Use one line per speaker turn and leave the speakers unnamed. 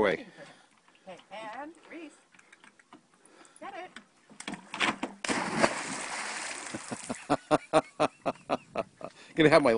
away.
Okay, and Reese. Get it.
Gonna have my